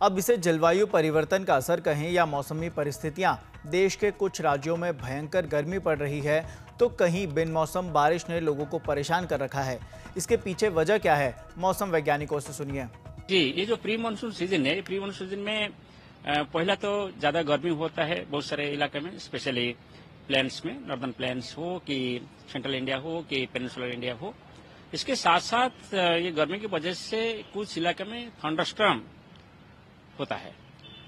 अब इसे जलवायु परिवर्तन का असर कहें या मौसमी परिस्थितियाँ, देश के कुछ राज्यों में भयंकर गर्मी पड़ रही है तो कहीं बिन मौसम बारिश ने लोगों को परेशान कर रखा है। इसके पीछे वजह क्या है? मौसम वैज्ञानिकों से सुनिए। जी, ये जो प्री मानसून सीज़न है प्री मानसून सीज़न में पहला तो ज़्यादा गर्मी होता है बहुत सारे इलाके में, स्पेशली प्लेन्स में, नॉर्दर्न प्लेन्स हो कि सेंट्रल इंडिया हो कि पेनिसुलर इंडिया हो। इसके साथ साथ ये गर्मी की वजह से कुछ इलाके में थंडरस्टॉर्म होता है।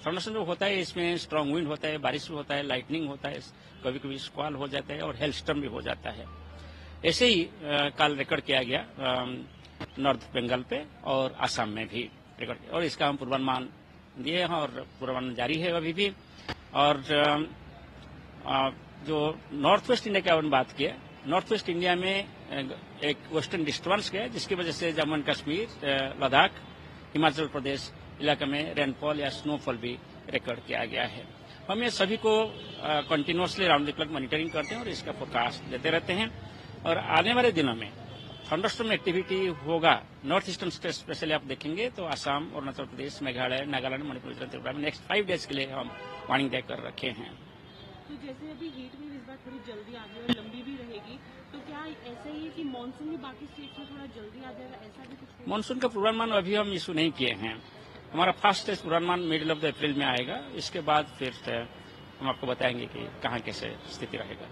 थंडरस्टॉर्म जो होता है, इसमें स्ट्रांग विंड होता है, बारिश भी होता है लाइटनिंग होता है कभी कभी स्क्वाल हो जाता है और हेलस्टर्म भी हो जाता है। ऐसे ही काल रिकॉर्ड किया गया नॉर्थ बंगाल पे और आसाम में भी रिकॉर्ड किया। और इसका हम पूर्वानुमान दिए हैं और पूर्वानुमान जारी है अभी भी। और जो नॉर्थ वेस्ट इंडिया की बात किया नॉर्थ वेस्ट इंडिया में एक वेस्टर्न डिस्टर्बेंस गया, जिसकी वजह से जम्मू एंड कश्मीर लद्दाख, हिमाचल प्रदेश इलाके में रेनफॉल या स्नोफॉल भी रिकॉर्ड किया गया है। हम ये सभी को continuously round the clock monitoring करते हैं और इसका फोरकास्ट देते रहते हैं। और आने वाले दिनों में थंडरस्टॉर्म एक्टिविटी होगा। नॉर्थ ईस्टर्न स्टेट स्पेशली आप देखेंगे तो असम अरुणाचल प्रदेश मेघालय नागालैंड मणिपुर त्रिपुरा में नेक्स्ट फाइव डेज़ के लिए हम वार्निंग दे कर रखे हैं। तो जैसे अभी हीट वेव इस बार थोड़ी जल्दी आ गई और लंबी भी रहेगी तो क्या ऐसा ही है कि मानसून भी बाकी स्टेट्स में थोड़ा जल्दी आ जाएगा? ऐसा भी कुछ मानसून का पूर्वानुमान अभी हम इशू नहीं किए हैं। हमारा फ़र्स्ट टेस्ट पूर्वानुमान मिडिल ऑफ़ द अप्रैल में आएगा। इसके बाद फिर, हम आपको बताएँगे कि कहाँ कैसे स्थिति रहेगा।